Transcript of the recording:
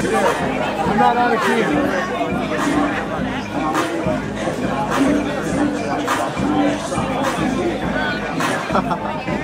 I'm not out of key.